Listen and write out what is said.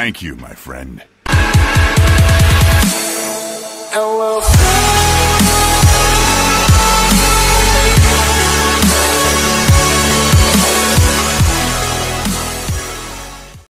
Thank you, my friend.